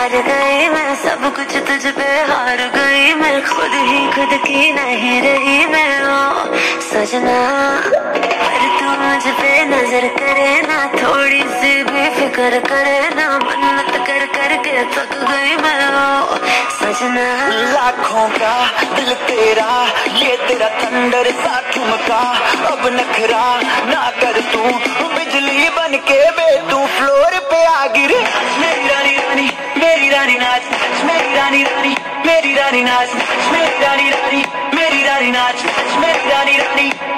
हार गई मैं, सब कुछ तुझ पे हार गई मैं, खुद ही खुद की नहीं रही मैं। ओ, सजना, पर तू मुझ पे नज़र करे ना, थोड़ी सी भी फ़िक्र करे ना, मन्नत कर कर के थक गई मैं। ओ, सजना। लाखों का दिल तेरा, ये तेरा थंडर सा ठुमका अब नखरा ना कर तू, बिजली बन के बे तू फ्लोर पे आ गिर। रानी नाच, मेरी रानी रानी, मेरी रानी नाच, मेरी रानी रानी, मेरी रानी नाच, मेरी रानी रानी।